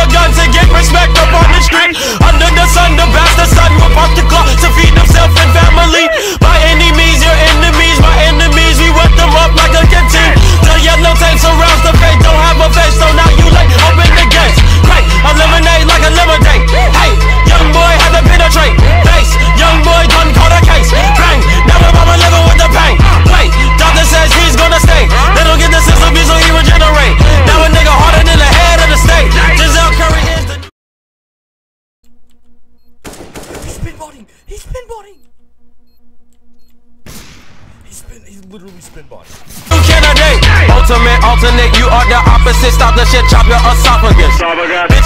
the guns and get rich. spinbotting! He's spinbotting! He's spin he's literally spinbotting. Ultimate alternate, you are the opposite. Stop the shit, chop your esophagus.